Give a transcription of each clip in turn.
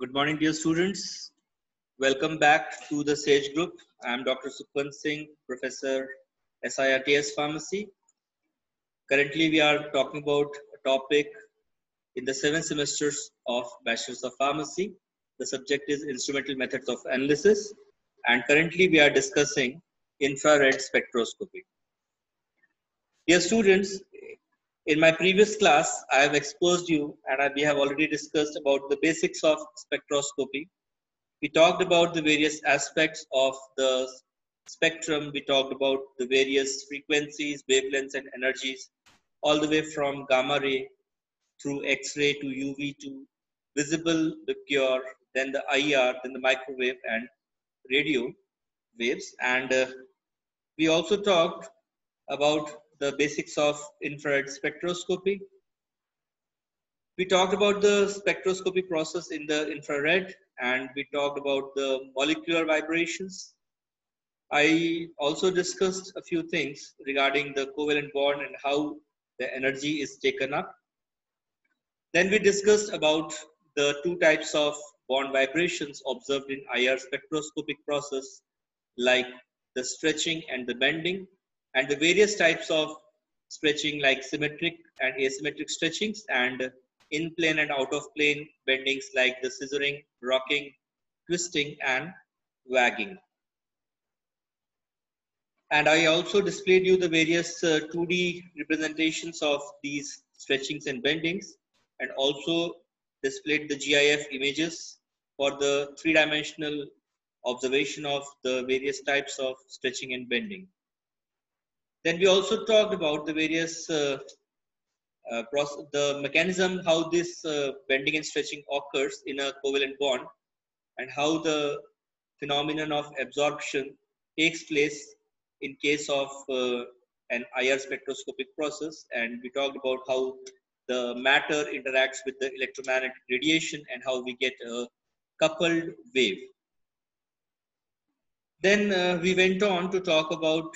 Good morning, dear students. Welcome back to the SAGE group. I am Dr. Sukhwant Singh, Professor SIRTS Pharmacy. Currently, we are talking about a topic in the seven semesters of Bachelor's of Pharmacy. The subject is Instrumental Methods of Analysis. And currently, we are discussing infrared spectroscopy. Dear students, in my previous class, I have exposed you and I, we have already discussed about the basics of spectroscopy. We talked about the various aspects of the spectrum. We talked about the various frequencies, wavelengths, and energies, all the way from gamma ray through X-ray to UV to visible, the pure, then the IR, then the microwave and radio waves. And uh, we also talked about the basics of infrared spectroscopy. We talked about the spectroscopy process in the infrared and we talked about the molecular vibrations. I also discussed a few things regarding the covalent bond and how the energy is taken up. Then we discussed about the two types of bond vibrations observed in IR spectroscopic process like the stretching and the bending and the various types of stretching like symmetric and asymmetric stretchings and in plane and out of plane bendings like the scissoring, rocking, twisting and wagging. And I also displayed you the various uh, 2D representations of these stretchings and bendings and also displayed the GIF images for the three-dimensional observation of the various types of stretching and bending. Then we also talked about the various uh, uh, the mechanism how this uh, bending and stretching occurs in a covalent bond and how the phenomenon of absorption takes place in case of uh, an IR spectroscopic process and we talked about how the matter interacts with the electromagnetic radiation and how we get a coupled wave. Then uh, we went on to talk about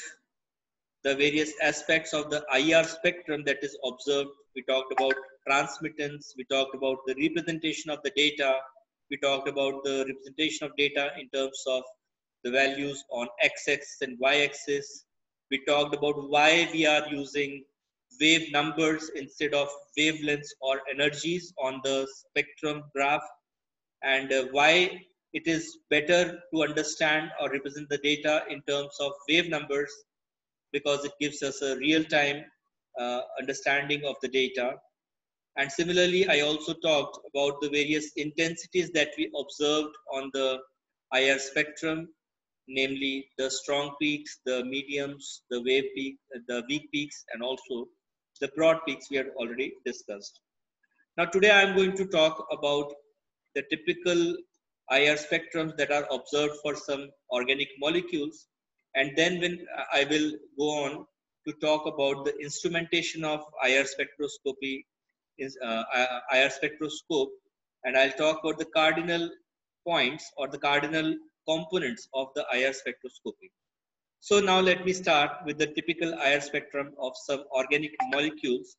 the various aspects of the IR spectrum that is observed. We talked about transmittance, we talked about the representation of the data, we talked about the representation of data in terms of the values on x-axis and y-axis. We talked about why we are using wave numbers instead of wavelengths or energies on the spectrum graph and uh, why it is better to understand or represent the data in terms of wave numbers because it gives us a real-time uh, understanding of the data. And similarly, I also talked about the various intensities that we observed on the IR spectrum, namely the strong peaks, the mediums, the wave peak, the weak peaks, and also the broad peaks we had already discussed. Now today I'm going to talk about the typical IR spectrums that are observed for some organic molecules and then when uh, I will go on to talk about the instrumentation of IR spectroscopy, uh, IR spectroscope, and I'll talk about the cardinal points or the cardinal components of the IR spectroscopy. So now let me start with the typical IR spectrum of some organic molecules,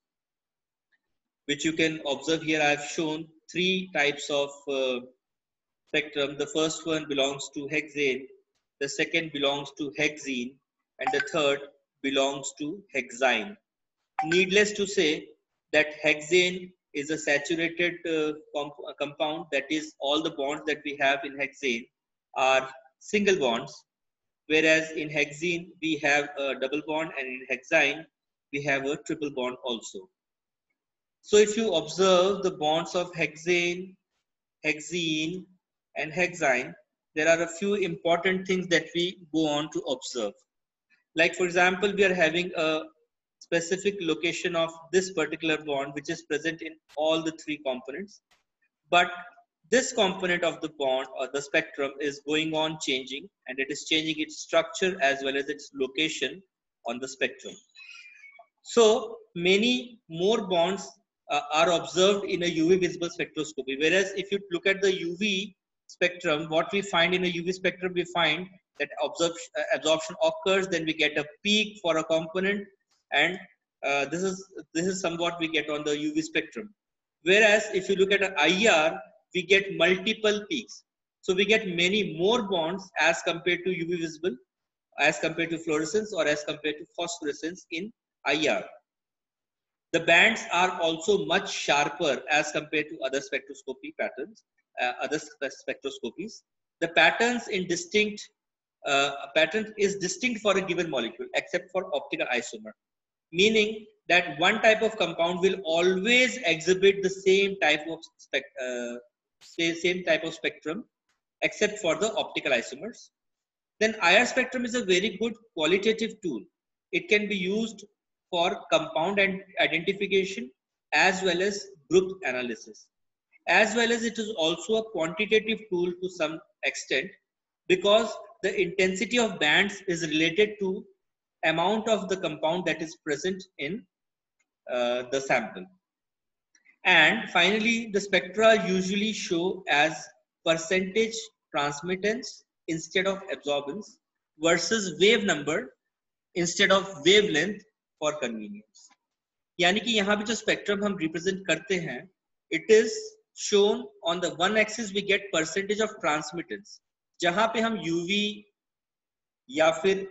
which you can observe here. I've shown three types of uh, spectrum. The first one belongs to hexane, the second belongs to hexene, and the third belongs to hexyne. Needless to say that hexane is a saturated uh, comp compound, that is, all the bonds that we have in hexane are single bonds, whereas in hexene we have a double bond, and in hexyne we have a triple bond also. So if you observe the bonds of hexane, hexene, and hexyne, there are a few important things that we go on to observe. Like for example, we are having a specific location of this particular bond, which is present in all the three components. But this component of the bond or the spectrum is going on changing and it is changing its structure as well as its location on the spectrum. So many more bonds uh, are observed in a UV visible spectroscopy. Whereas if you look at the UV spectrum, what we find in a UV spectrum, we find that absorption, uh, occurs, then we get a peak for a component, and uh, this is this is somewhat we get on the UV spectrum. Whereas if you look at an IR, we get multiple peaks. So we get many more bonds as compared to UV visible, as compared to fluorescence or as compared to phosphorescence in IR. The bands are also much sharper as compared to other spectroscopy patterns, other spectroscopies. The patterns in distinct uh, pattern is distinct for a given molecule except for optical isomer, meaning that one type of compound will always exhibit the same type of spec, uh, same type of spectrum except for the optical isomers. Then IR spectrum is a very good qualitative tool. It can be used for compound and identification as well as group analysis As well as it is also a quantitative tool to some extent because the intensity of bands is related to amount of the compound that is present in uh, the sample. And finally, the spectra usually show as percentage transmittance instead of absorbance versus wave number instead of wavelength for convenience. यानी कि यहाँ पे जो spectrum हम represent करते हैं it is shown on the one axis we get percentage of transmittance जहाँ पे हम यूवी या फिर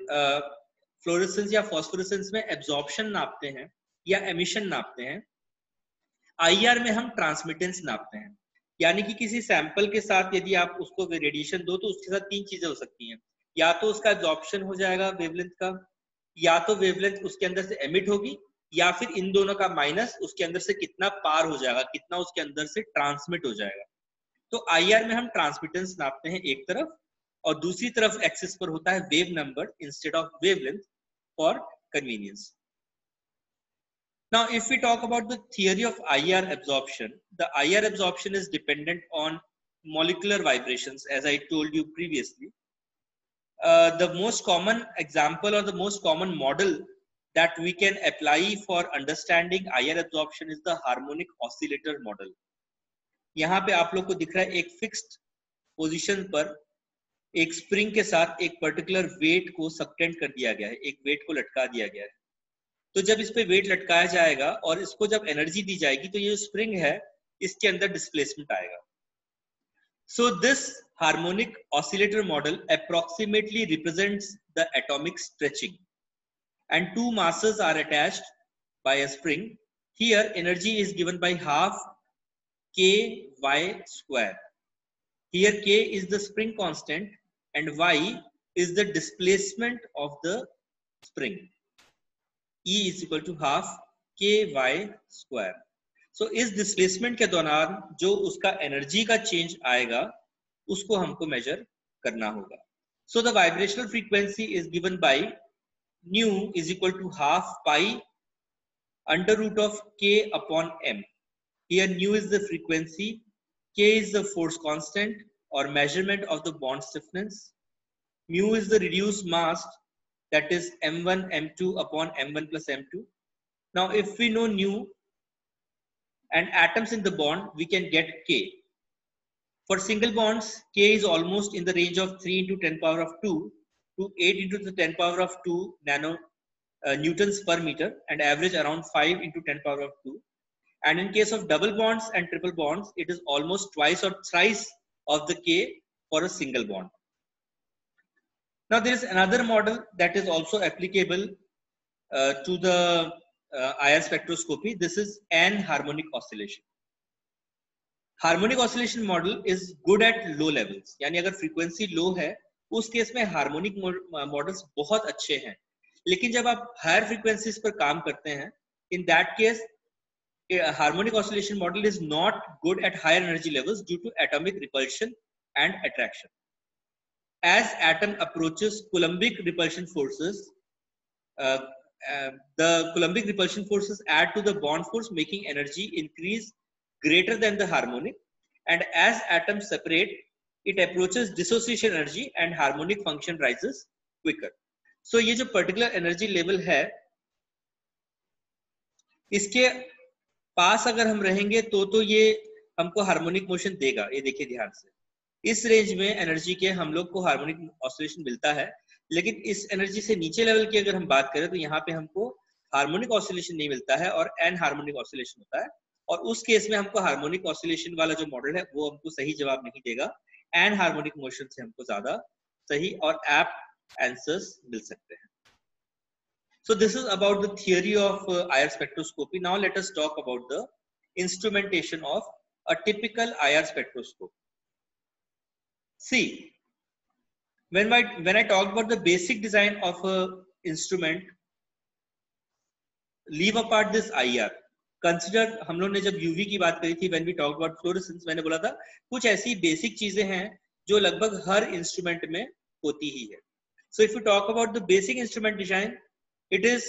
फ्लोरेसेंस uh, या फॉस्फोरेसेंस में एब्जॉर्प्शन नापते हैं या एमिशन नापते हैं आईआर में हम ट्रांसमिटेंस नापते हैं। यानी कि किसी सैंपल के साथ यदि आप उसको रेडिएशन दो तो उसके साथ तीन चीज़ें हो सकती हैं। या तो उसका एब्जॉर्प्शन हो जाएगा वेवलेंथ का या तो वेवलेंथ उसके अंदर से एमिट होगी या फिर इन दोनों का माइनस उसके अंदर से कितना पार हो जाएगा, कितना उसके अंदर से ट्रांसमिट हो जाएगा। तो आईआर में हम ट्रांसमिटेंस नापते हैं एक तरफ़ और दूसरी तरफ़ एक्सिस पर होता है wave number instead of wavelength for convenience now if we talk about the theory of IR absorption the IR absorption is dependent on molecular vibration as I told you previously the most common example और the most common model that we can apply for understanding IR absorption is the harmonic oscillator model. यहाँ पे आप लोग को दिख रहा है एक फिक्स्ड पोजीशन पर एक स्प्रिंग के साथ एक पर्टिकुलर वेट को सबटेंड कर दिया गया है, एक वेट को लटका दिया गया है। तो जब इस पे वेट लटकाया जाएगा और इसको जब एनर्जी दी जाएगी तो ये जो स्प्रिंग है, इसके अंदर डिस्प्लेसमेंट आएगा। So this harmonic oscillator model approximately represents the atomic stretching and to masses are attached bye a spring here energy is given by half k y square here k is the spring constant and y is the displacement of the spring E is equal to half k y square. So so, इस displacement के दौरान जो उसका energy का change आएगा उसको हमको major करना होगा so the vibrational frequency is given by nu is equal to half pi under root of k upon m. Here nu is the frequency, k is the force constant or measurement of the bond stiffness, mu is the reduced mass that is m1 m2 upon m1 plus m2. Now if we know nu and atoms in the bond we can get k. For single bonds k is almost in the range of 3 into 10 power of 2 to 8 into the 10 power of 2 nano uh, newtons per meter and average around 5 into 10 power of 2 and in case of double bonds and triple bonds it is almost twice or thrice of the k for a single bond. Now there is another model that is also applicable uh, to the uh, IR spectroscopy. This is anharmonic oscillation. Harmonic oscillation model is good at low levels. yani agar frequency low hai उस case में harmonic models बहुत अच्छे हैं लेकिन जब आप higher frequencies पर काम करते हैं in that case harmonic oscillation model is not good at higher energy levels due to atomic repulsion and attraction as atom approaches Coulombic repulsion forces, uh, uh, the Coulombic repulsion forces add to the bond force, making energy increase greater than the harmonic. And as atoms separate, it approaches dissociation energy and harmonic function rises quicker. So ये जो particular energy level है, इसके पास अगर हम रहेंगे तो तो ये हमको हार्मोनिक मोशन देगा। ये देखिए ध्यान से। इस रेंज में एनर्जी के हम लोग को हार्मोनिक ऑसिलेशन मिलता है लेकिन इस एनर्जी से नीचे लेवल की अगर हम बात करें तो यहाँ पे हमको हार्मोनिक ऑसिलेशन नहीं मिलता है और एन हार्मोनिक ऑसिलेशन होता है। और उस केस में हमको हार्मोनिक ऑसिलेशन वाला जो मॉडल है वो हमको सही जवाब नहीं देगा। एंड हार्मोनिक मोशन से हमको ज़्यादा सही और एप एंसर्स मिल सकते हैं। So this is about the theory of IR spectroscopy now let us talk about the instrumentation of a typical IR spectroscope see when i when i talk about the basic design instrument leave instrument, leave apart this ir consider हम लोग ने जब UV की बात करी थी when we talk about fluorescence मैंने बोला था, कुछ ऐसी बेसिक चीज़ें हैं जो लगभग हर इंस्ट्रूमेंट में होती ही है। So if you talk about the basic instrument design it is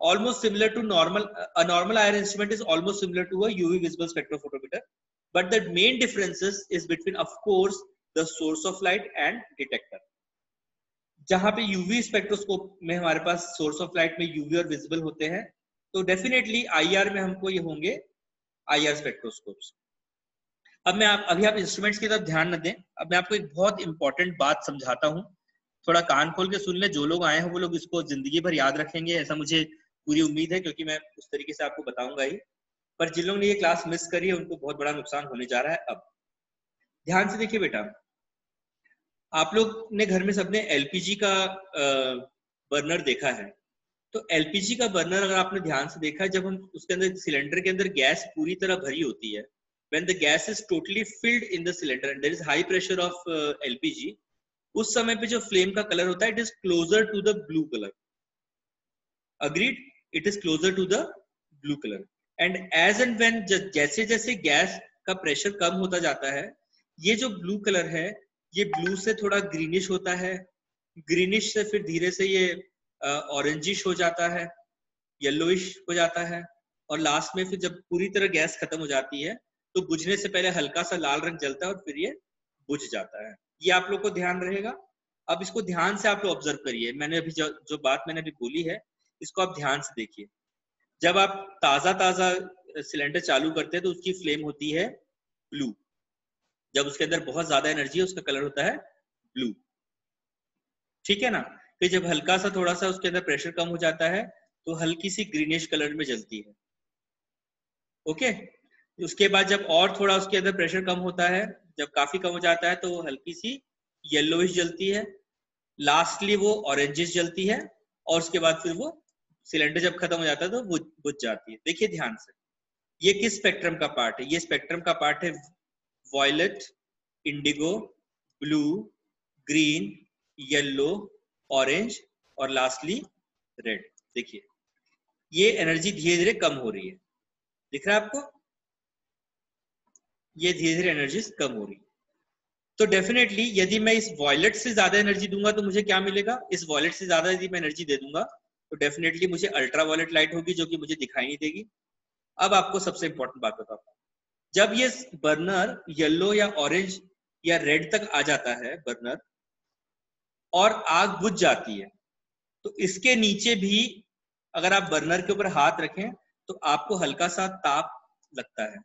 almost similar to normal a normal IR instrument is almost similar to a UV visible spectrophotometer but the main difference is between of course the source of light and detector जहाँ पे UV spectroscope में हमारे पास source of light में UV और visible होते हैं तो डेफिनेटली आईआर में हमको ये होंगे आईआर स्पेक्ट्रोस्कोप्स अब मैं आप, अभी आप इंस्ट्रूमेंट्स की तरफ़ ध्यान न दें। अब मैं आपको एक बहुत इंपॉर्टेंट बात समझाता हूँ। थोड़ा कान खोल के सुन ले। जो लोग आए हैं, वो लोग इसको ज़िंदगी भर याद रखेंगे। ऐसा मुझे पूरी उम्मीद है, क्योंकि मैं उस तरीके से आपको बताऊँगा ही। पर जिन लोगों ने ये क्लास मिस करी है, उनको बहुत बड़ा नुकसान होने जा रहा है अब। ध्यान से देखिए बेटा। आप लोग ने घर में सबने एलपीजी का बर्नर देखा है। तो एलपीजी का बर्नर अगर आपने ध्यान से देखा जब हम उसके अंदर सिलेंडर के अंदर गैस पूरी तरह भरी होती है when gas is totally filled in the cylinder and there is high pressure of uh, LPG उस समय पे जो फ्लेम का कलर होता है it is closer to the blue colour agreed it is closer to the blue colour and as and when जैसे जैसे gas का प्रेशर कम होता जाता है ये जो ब्लू कलर है ये ब्लू से थोड़ा ग्रीनिश होता है ग्रीनिश से फिर धीरे से ये ऑरेंजिश हो जाता है येलोइश हो जाता है और लास्ट में फिर जब पूरी तरह गैस खत्म हो जाती है तो बुझने से पहले हल्का सा लाल रंग जलता है और फिर ये बुझ जाता है। ये आप लोग को ध्यान रहेगा। अब इसको ध्यान से आप लोग ऑब्ज़र्व करिए। मैंने अभी जो, जो बात मैंने अभी बोली है इसको आप ध्यान से देखिए। जब आप ताज़ा ताज़ा सिलेंडर चालू करते हैं तो उसकी फ्लेम होती है ब्लू जब उसके अंदर बहुत ज़्यादा एनर्जी है उसका कलर होता है ब्लू ठीक है ना? फिर जब हल्का सा थोड़ा सा उसके अंदर प्रेशर कम हो जाता है तो हल्की सी ग्रीनिश कलर में जलती है। ओके उसके बाद जब और थोड़ा उसके अंदर प्रेशर कम होता है, जब काफ़ी कम हो जाता है तो वो हल्की सी येलोइश जलती है। लास्टली वो ऑरेंजिश जलती है, और उसके बाद फिर वो सिलेंडर जब खत्म हो जाता है तो वो बुझ जाती है। देखिए ध्यान से। ये किस स्पेक्ट्रम का पार्ट है? ये स्पेक्ट्रम का पार्ट है violet indigo blue green yellow orange और लास्टली रेड देखिए, ये एनर्जी धीरे धीरे कम हो रही है। दिख रहा है आपको? ये धीरे धीरे एनर्जी कम हो रही है। तो डेफिनेटली यदि मैं इस वॉयलेट से ज़्यादा एनर्जी दूँगा तो मुझे क्या मिलेगा? इस वॉयलेट से ज़्यादा यदि मैं एनर्जी दे दूँगा तो डेफिनेटली मुझे अल्ट्रा वॉयलेट लाइट होगी जो कि मुझे दिखाई नहीं देगी। अब आपको सबसे इंपॉर्टेंट बात बताता जब ये बर्नर येलो या ऑरेंज या रेड तक आ जाता है बर्नर और आग बुझ जाती है। तो इसके नीचे भी अगर आप बर्नर के ऊपर हाथ रखें तो आपको हल्का सा ताप लगता है।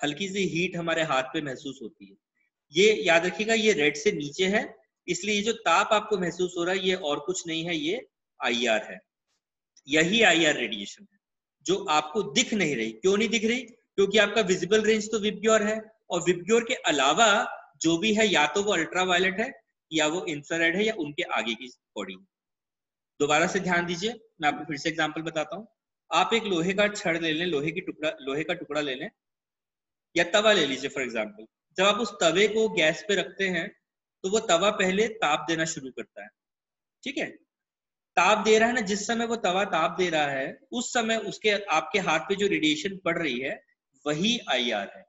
हल्की सी हीट हमारे हाथ पे महसूस होती है। ये याद रखिएगा, ये रेड से नीचे है, इसलिए ये जो ताप आपको महसूस हो रहा है, ये और कुछ नहीं है, ये आईआर है। यही आईआर रेडिएशन है, जो आपको दिख नहीं रही। क्यों नहीं दिख रही? क्योंकि आपका विजिबल रेंज तो विपग्योर है, और विपग्योर के अलावा जो भी है, या तो वो अल्ट्रा वायलेट है या वो इंफ्रारेड है या उनके आगे की बॉडी दोबारा से ध्यान दीजिए, मैं आपको फिर से एग्ज़ाम्पल बताता हूँ। आप एक लोहे का छड़ ले लें, लोहे की टुकड़ा, लोहे का टुकड़ा ले लें, या तवा ले लीजिए फॉर एग्ज़ाम्पल जब आप उस तवे को गैस पे रखते हैं तो वो तवा पहले ताप देना शुरू करता है। ठीक है? ताप दे रहा है ना, जिस समय वो तवा ताप दे रहा है, उस समय उसके, आपके हाथ पे जो रेडिएशन पड़ रही है, वही आईआर है।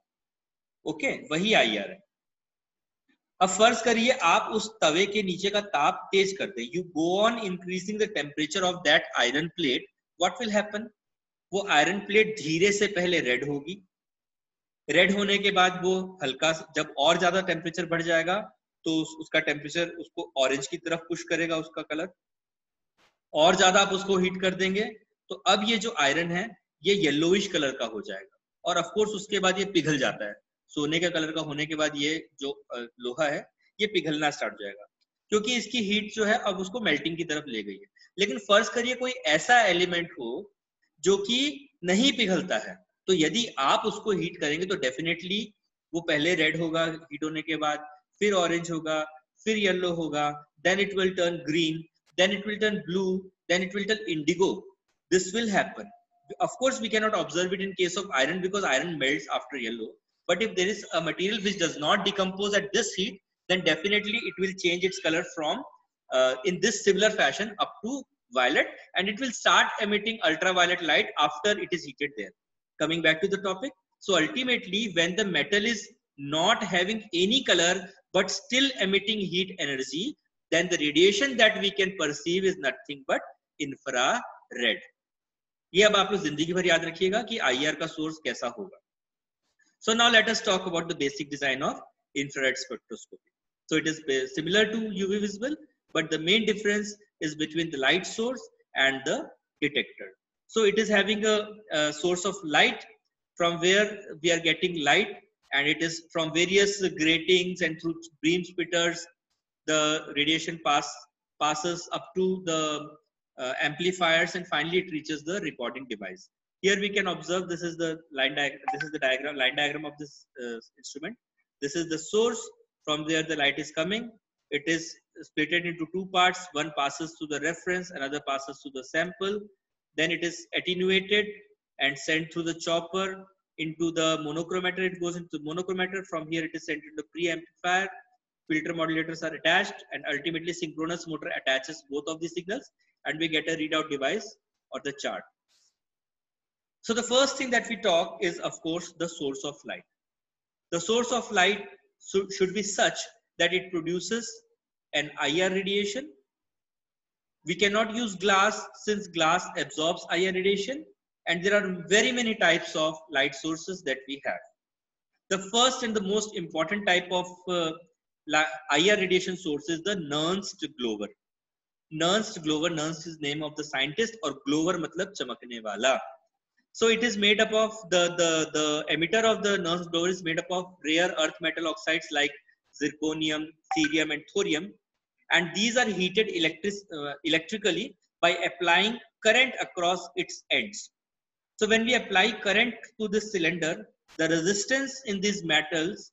ओके वही आई है। अब फ़र्ज़ करिए आप उस तवे के नीचे का ताप तेज कर दे। You go on increasing the temperature of that iron plate what will happen वो आयरन प्लेट धीरे से पहले रेड होगी। रेड होने के बाद वो हल्का जब और ज़्यादा टेम्परेचर बढ़ जाएगा तो उस, उसका टेम्परेचर उसको ऑरेंज की तरफ़ पुश करेगा उसका कलर और ज़्यादा आप उसको हीट कर देंगे तो अब ये जो आयरन है ये येलोइश कलर का हो जाएगा। और ऑफकोर्स उसके बाद ये पिघल जाता है। सोने का कलर का होने के बाद ये जो लोहा है, ये पिघलना स्टार्ट हो जाएगा। क्योंकि इसकी हीट जो है, अब उसको मेल्टिंग की तरफ़ ले गई है। लेकिन फ़र्ज़ करिए कोई ऐसा एलिमेंट हो, जो कि नहीं पिघलता है तो यदि आप उसको हीट करेंगे तो डेफिनेटली वो पहले रेड होगा हीट होने के बाद फिर ऑरेंज होगा, फिर येलो होगा then it will turn green then it will turn blue then it will turn indigo this will happen. Of course, we cannot observe it in case of iron, because iron melts after yellow. but if there is a material which does not decompose at this heat then definitely it will change its color from uh, in this similar fashion up to violet and it will start emitting ultraviolet light after it is heated there coming back to the topic so ultimately when the metal is not having any color but still emitting heat energy then the radiation that we can perceive is nothing but infrared ये अब आप लोग जिंदगी भर याद रखिएगा कि IR का सोर्स कैसा होगा so now let us talk about the basic design of infrared spectroscopy. So it is similar to uv visible but the main difference is between the light source and the detector. So it is having a, a source of light from where we are getting light and it is from various gratings and through beam splitters the radiation pass passes up to the uh, amplifiers and finally it reaches the recording device here we can observe this is the line diagram this is the diagram line diagram of this uh, instrument. This is the source from where the light is coming. It is split into two parts. One passes to the reference another passes to the sample. Then it is attenuated and sent through the chopper into the monochromator. It goes into the monochromator. From here it is sent into the preamplifier. Filter modulators are attached and ultimately synchronous motor attaches both of these signals and we get a readout device or the chart so the first thing that we talk is of course the source of light the source of light should be such that it produces an IR radiation we cannot use glass since glass absorbs IR radiation and there are very many types of light sources that we have. The first and the most important type of uh, IR radiation source is the Nernst Glower. Nernst Glower, Nernst is name of the scientist or Glower matlab chamakne wala. So it is made up of the, the, the emitter of the Nernst Glower is made up of rare earth metal oxides like zirconium, cerium and thorium. And these are heated electric, uh, electrically by applying current across its ends. So when we apply current to this cylinder, the resistance in these metals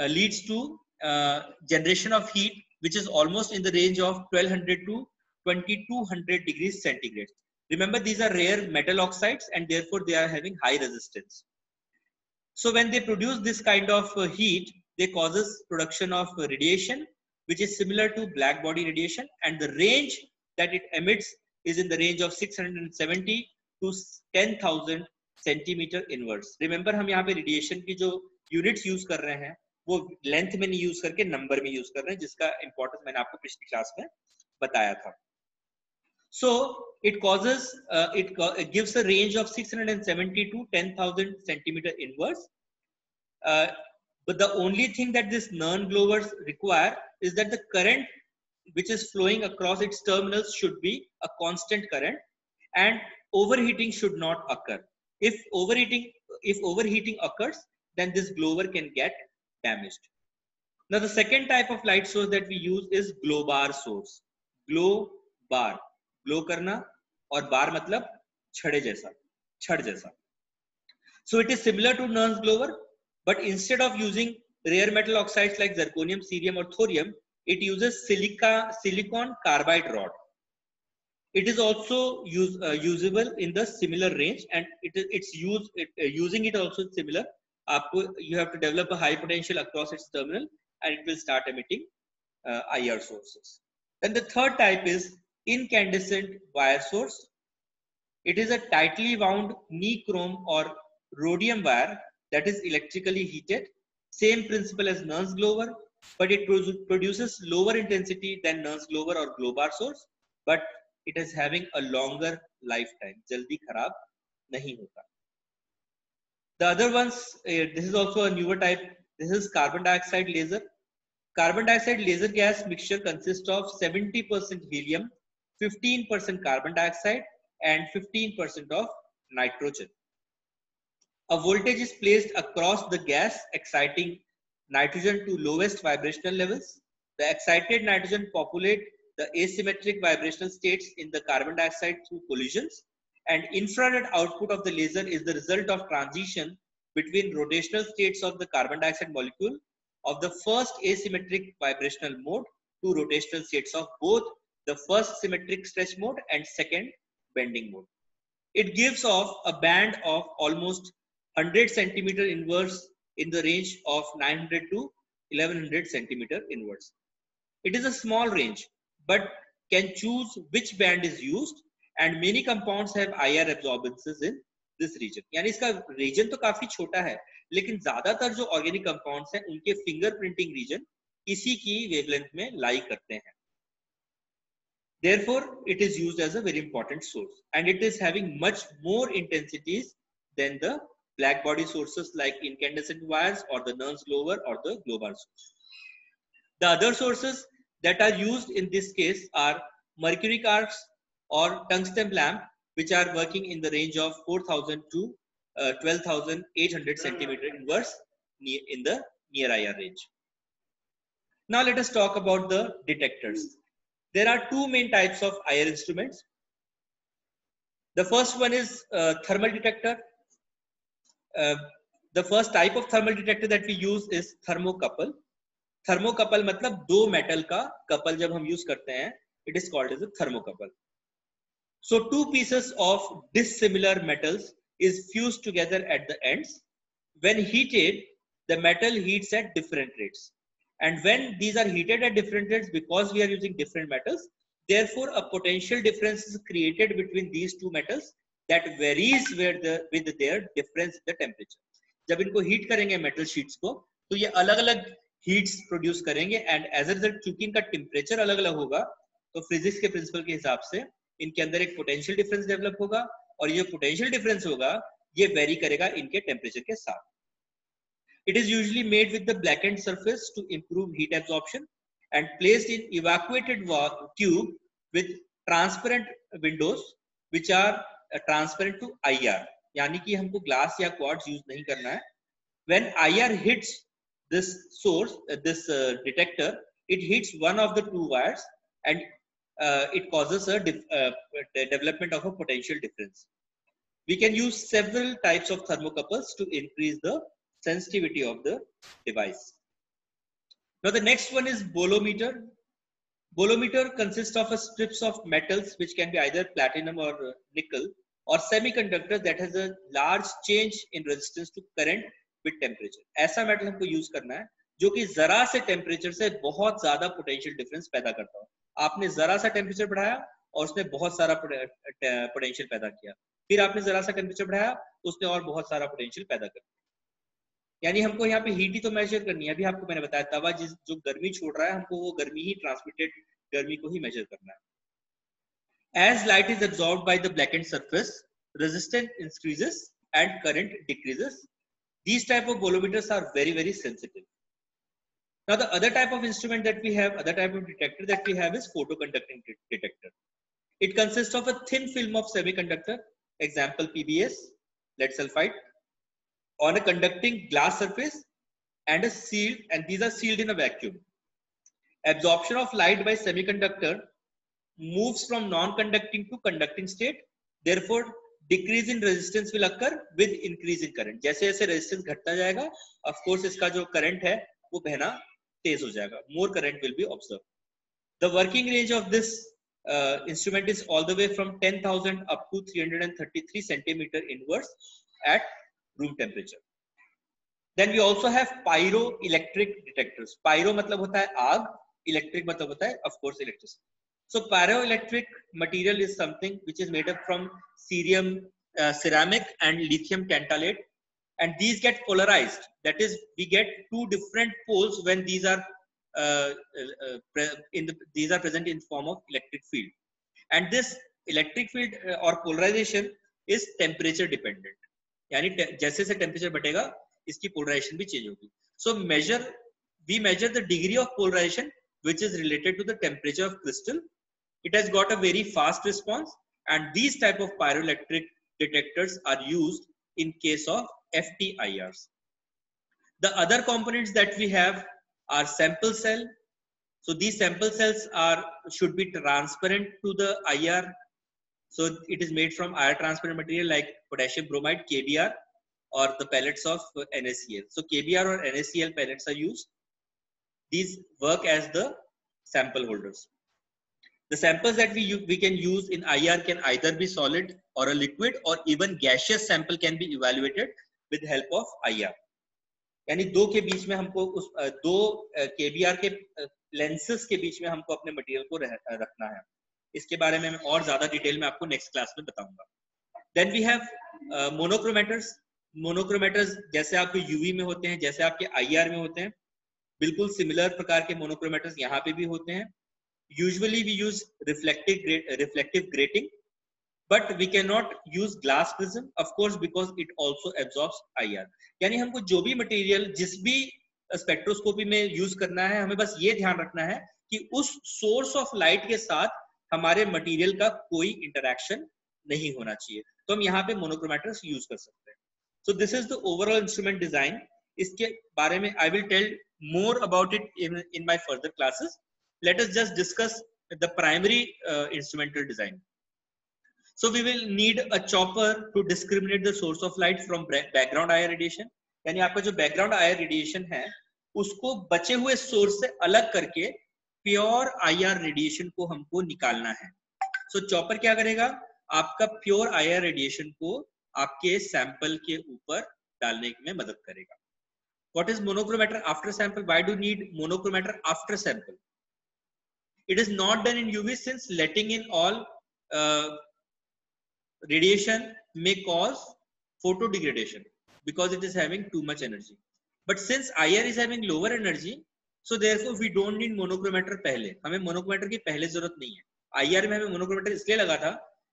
uh, leads to uh, generation of heat, which is almost in the range of 1200 to 2200 degrees centigrade. Remember, these are rare metal oxides and therefore they are having high resistance. So when they produce this kind of uh, heat, they causes production of radiation, which is similar to black body radiation and the range that it emits is in the range of 670 to ten thousand centimetre inverse remember हम यहाँ पे radiation की जो units use कर रहे हैं वो length में नहीं यूज करके नंबर में यूज कर रहे हैं जिसका इंपॉर्टेंस मैंने आपको पिछली क्लास में बताया था so it causes uh, it, it gives a range of 670 to 10000 centimeter inverse uh, but the only thing that this Nernst glowers require is that the current which is flowing across its terminals should be a constant current and overheating should not occur. If overheating, if overheating occurs, then this blower can get damaged. Now the second type of light source that we use is Globar source. Glow bar. Glow karna or bar matlab chhade jaisa. Chhad jaisa. So it is similar to Nernst glower, but instead of using rare metal oxides like zirconium, cerium or thorium, it uses silica, silicon carbide rod it is also use, uh, usable in the similar range and it is it's used it, uh, using it also similar you have to develop a high potential across its terminal and it will start emitting uh, IR sources. Then the third type is incandescent wire source. It is a tightly wound nichrome or rhodium wire that is electrically heated. Same principle as Nernst Glower, but it produces lower intensity than Nernst Glower or Globar source, but it is having a longer lifetime jaldi kharab nahi hota the other ones uh, this is also a newer type this is carbon dioxide laser carbon dioxide laser gas mixture consists of 70% helium 15% carbon dioxide and 15% of nitrogen. A voltage is placed across the gas exciting nitrogen to lowest vibrational levels. The excited nitrogen populate the asymmetric vibrational states in the carbon dioxide through collisions and infrared output of the laser is the result of transition between rotational states of the carbon dioxide molecule of the first asymmetric vibrational mode to rotational states of both the first symmetric stretch mode and second bending mode. It gives off a band of almost 100 centimeter inverse in the range of 900 to 1100 centimeter inwards. It is a small range, but can choose which band is used and many compounds have IR absorbances in this region. यानी इसका region तो काफ़ी छोटा है लेकिन ज़्यादातर जो organic compounds हैं उनके fingerprinting region इसी की wavelength में lie करते हैं Therefore, it is used as a very important source and it is having much more intensities than the black body sources like incandescent wires or the Nernst Glower or the Globar source. The other sources that are used in this case are mercury arcs or tungsten lamp which are working in the range of 4000 to uh, 12800 centimeter inverse in the near IR range. Now let us talk about the detectors. There are two main types of IR instruments. The first one is uh, thermal detector uh, the first type of thermal detector that we use is thermocouple. Thermocouple मतलब दो metal का couple जब हम use करते हैं, it is called as a thermocouple. So two pieces of dissimilar metals is fused together at the ends. When heated, the metal heats at different rates. And when these are heated at different rates, because we are using different metals, therefore a potential difference is created between these two metals that varies with the with their difference in the temperature जब इनको heat करेंगे metal sheets को तो ये अलग अलग heats produce करेंगे and as a result चूँकि इनका टेम्परेचर अलग अलग होगा तो फिजिक्स के प्रिंसिपल के हिसाब से इनके अंदर एक पोटेंशियल डिफरेंस डेवलप होगा और ये पोटेंशियल डिफरेंस होगा ये वेरी करेगा इनके टेम्परेचर के साथ It is usually made with the blackened surface to improve heat absorption and placed in evacuated tube with transparent windows which are transparent to I R यानी कि हमको ग्लास या क्वार्ट्स यूज नहीं करना है when IR hits this source, uh, this uh, detector, it hits one of the two wires and uh, it causes a uh, development of a potential difference. We can use several types of thermocouples to increase the sensitivity of the device. Now the next one is bolometer. Bolometer consists of a strips of metals which can be either platinum or uh, nickel or semiconductor that has a large change in resistance to current with temperature. ऐसा metal हमको use करना है जो कि जरा से temperature से बहुत ज़्यादा पोटेंशियल डिफरेंस पैदा करता हो आपने जरा सा टेम्परेचर बढ़ाया और उसने बहुत सारा पोटेंशियल पैदा किया फिर आपने जरा सा टेम्परेचर बढ़ाया तो उसने और बहुत सारा पोटेंशियल पैदा कर यानी हमको यहाँ पे हीट ही तो मेजर करनी है अभी आपको मैंने बताया तवा जिस जो गर्मी छोड़ रहा है हमको वो गर्मी ही ट्रांसमिटेड गर्मी को ही मेजर करना है as light is absorb by the blackened surface resistance increases and current decreases these type of bolometers are very very sensitive now the other type of instrument that we have other type of detector that we have is photoconducting detector it consists of a thin film of semiconductor example pbs lead sulfide on a conducting glass surface and a sealed and these are sealed in a vacuum absorption of light by semiconductor moves from non-conducting to conducting state. Therefore, decrease in resistance will occur with increase in current. जैसे जैसे resistance घटता जाएगा, of course इसका जो current है वो बहना तेज हो जाएगा. More current will be observed. The working range of this uh, instrument is all the way from 10,000 up to 333 centimeter inverse at room temperature. Then we also have pyroelectric detectors. Pyro मतलब होता है आग electric मतलब होता है of course electricity so pyroelectric material is something which is made up from cerium uh, ceramic and lithium tantalate and these get polarized that is we get two different poles when these are uh, uh, in the these are present in form of electric field and this electric field uh, or polarization is temperature dependent यानी जैसे से temperature बढ़ेगा इसकी polarisation भी change होगी so major we measure the degree of polarisation which is related to the temperature of crystal. It has got a very fast response and these type of pyroelectric detectors are used in case of FTIRs. The other components that we have are sample cell. So these sample cells are should be transparent to the IR So it is made from IR transparent material like potassium bromide, KBr, or the pellets of NaCl. So KBr or NaCl pellets are used. These work as the sample holders. The samples that we, we can use in IR can either be solid or a liquid or even gaseous sample can be evaluated with help of IR. यानी दो के बीच में हमको उस दो के B are के lenses के बीच में हमको अपने मटेरियल को रखना है इसके बारे में मैं और ज़्यादा डिटेल में आपको नेक्स्ट क्लास में बताऊँगा। Then we have monochromators monochromators जैसे आपके यूवी में होते हैं, जैसे आपके आईआर में होते हैं, बिल्कुल सिमिलर प्रकार के मोनोक्रोमेटर्स यहाँ पे भी होते हैं। Usually we use reflective grating but we can not use glass prism of course because it also absorbs IR यानी हमको जो भी मटेरियल जिस भी स्पेक्ट्रोस्कोपी में यूज़ करना है, हमें बस ये ध्यान रखना है कि उस सोर्स ऑफ़ लाइट के साथ हमारे मटेरियल का कोई इंटरेक्शन नहीं होना चाहिए। तो हम यहाँ पे मोनोक्रोमेटर्स यूज़ कर सकते हैं। So this is the overall instrument design इसके बारे में I will tell more about it in in my further classes let us just discuss the primary instrumental design so we will need a chopper to discriminate the source of light from background IR radiation. यानी आपका जो background IR radiation है, उसको बचे हुए source से अलग करके प्योर आई आर रेडिएशन को हमको निकालना है। सो so, चॉपर क्या करेगा? आपका प्योर आई आर रेडिएशन को आपके सैंपल के ऊपर डालने में मदद करेगा। What is monochromator after sample why do need monochromator after sample it is not done in UV since letting in all radiation may cause photo degradation because it is having too much energy but since I R is having lower energy so therefore we don't need monochromator पहले। हमें monochromator की पहले ज़रूरत नहीं है। IR में हमें monochromator इसलिए लगा था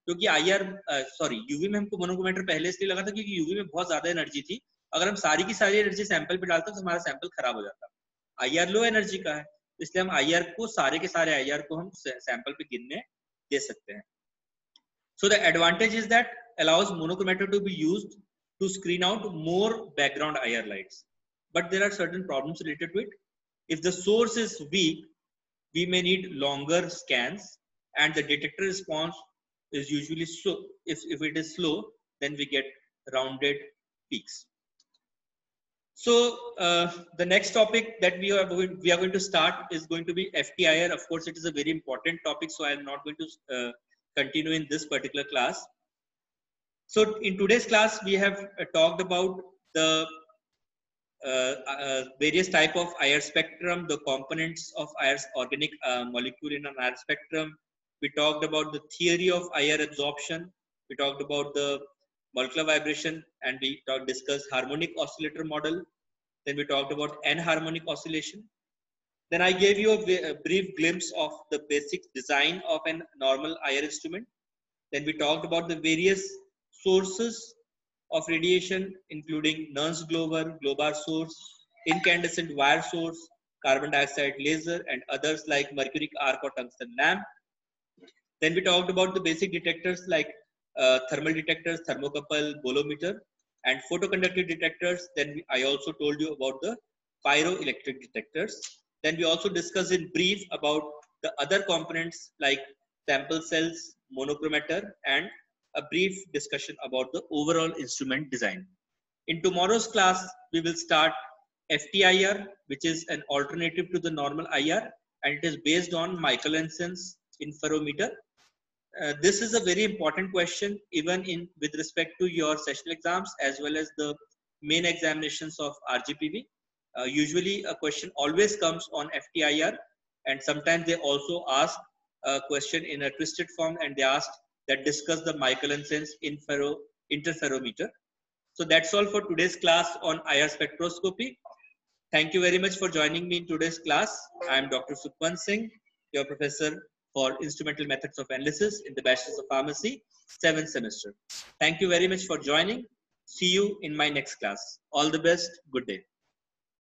क्योंकि आईआर सॉरी यूवी में हमको मोनोक्रोमेटर पहले इसलिए लगा था क्योंकि यूवी में बहुत ज़्यादा एनर्जी थी। अगर हम सारी की सारी एनर्जी सैंपल पे डालते तो हमारा सैंपल खराब हो जाता। आईआर लो एनर्जी का है इसलिए हम आईआर को, सारे के सारे आईआर को हम सैंपल पे गिनने दे सकते हैं। So the advantage is that allows monochromator to be used to screen out more background IR lights. But there are certain problems related to it. If the source is weak, we may need longer scans and the detector response is usually slow. If, if it is slow, then we get rounded peaks. So uh, the next topic that we are going, we are going to start is going to be FTIR. Of course, it is a very important topic, so I am not going to uh, continue in this particular class. So in today's class, we have uh, talked about the various type of IR spectrum, the components of IR's organic uh, molecule in an IR spectrum. We talked about the theory of IR absorption. We talked about the molecular vibration and we talked, discussed harmonic oscillator model. Then we talked about anharmonic oscillation. Then I gave you a, a brief glimpse of the basic design of an normal IR instrument. Then we talked about the various sources of radiation, including Nernst Glower, Globar source, incandescent wire source, carbon dioxide laser, and others like mercury arc or tungsten lamp. Then we talked about the basic detectors like uh, thermal detectors, thermocouple, bolometer, and photoconductive detectors. Then I also told you about the pyroelectric detectors. Then we also discussed in brief about the other components like sample cells, monochromator, and a brief discussion about the overall instrument design. In tomorrow's class, we will start FTIR, which is an alternative to the normal IR, and it is based on Michelson's interferometer. Uh, this is a very important question, even in with respect to your sessional exams as well as the main examinations of RGPV. Uh, usually, a question always comes on FTIR, and sometimes they also ask a question in a twisted form, and they ask that discuss the Michelson's interferometer. So that's all for today's class on IR spectroscopy. Thank you very much for joining me in today's class. I am Dr. Sukhwant Singh, your professor for instrumental methods of analysis in the Bachelor's of Pharmacy, seventh semester. Thank you very much for joining. See you in my next class. All the best. Good day.